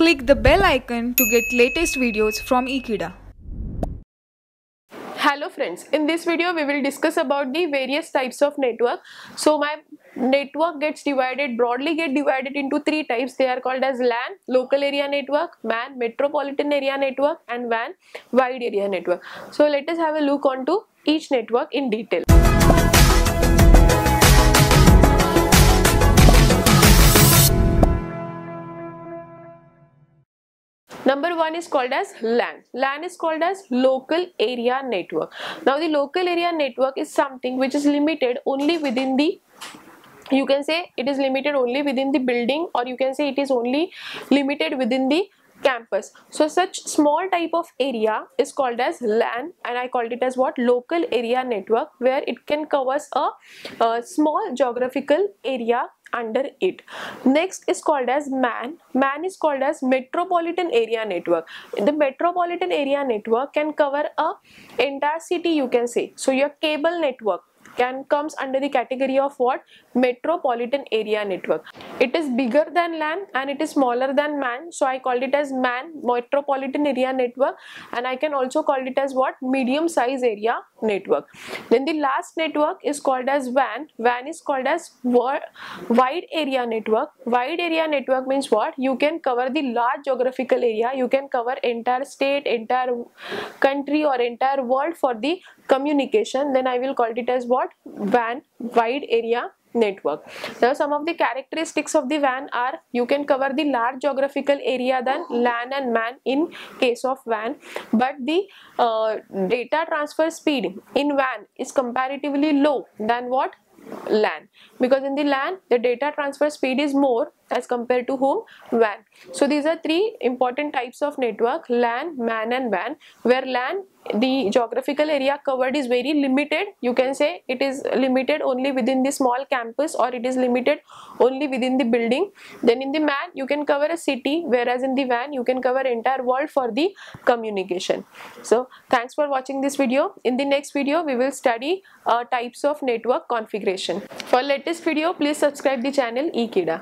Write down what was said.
Click the bell icon to get latest videos from Ekeeda. Hello friends, in this video we will discuss about the various types of network. So my network gets divided, broadly get divided into three types. They are called as LAN, local area network, MAN, metropolitan area network and WAN, wide area network. So let us have a look onto each network in detail. Number one is called as LAN. LAN is called as local area network. Now the local area network is something which is limited only within the you can say it is limited only within the building or you can say it is only limited within the campus. So such small type of area is called as LAN and I called it as what? Local area network where it can covers a, a small geographical area under it. Next is called as man. Man is called as metropolitan area network. The metropolitan area network can cover a entire city you can say. So your cable network can comes under the category of what? Metropolitan area network. It is bigger than LAN and it is smaller than man. So I called it as man metropolitan area network and I can also call it as what? Medium size area network. Then the last network is called as WAN WAN is called as wide area network. Wide area network means what? You can cover the large geographical area. You can cover entire state entire country or entire world for the communication. Then I will call it as what WAN wide area network. Now some of the characteristics of the WAN are you can cover the large geographical area than LAN and MAN in case of WAN but the uh, data transfer speed in WAN is comparatively low than what LAN because in the LAN the data transfer speed is more as compared to whom WAN. So these are three important types of network LAN, MAN and WAN where LAN the geographical area covered is very limited. You can say it is limited only within the small campus or it is limited only within the building. Then in the MAN you can cover a city whereas in the WAN you can cover entire world for the communication. So thanks for watching this video. In the next video we will study uh, types of network configuration. For latest video please subscribe the channel Ekeeda